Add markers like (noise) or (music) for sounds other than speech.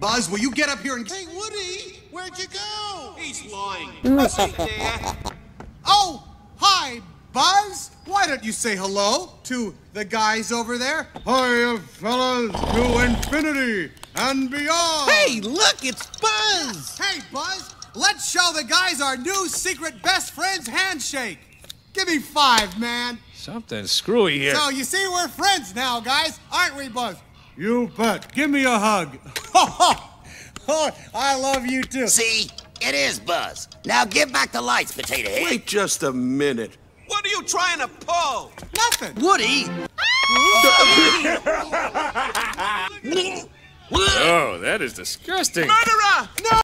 Buzz, will you get up here and... Hey, Woody, where'd you go? He's lying. (laughs) Wasn't there? Oh, hi, Buzz. Why don't you say hello to the guys over there? Hiya, uh, fellas, to infinity and beyond. Hey, look, it's Buzz. Hey, Buzz, let's show the guys our new secret best friends handshake. Give me five, man. Something screwy here. So you see, we're friends now, guys, aren't we, Buzz? You bet. Give me a hug. (laughs) oh, I love you too. See? It is Buzz. Now give back the lights, Potato Head. Wait just a minute. What are you trying to pull? Nothing. Woody! (laughs) Oh, that is disgusting. Murderer! No!